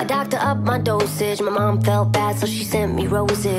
My doctor up my dosage. My mom felt bad, so she sent me roses.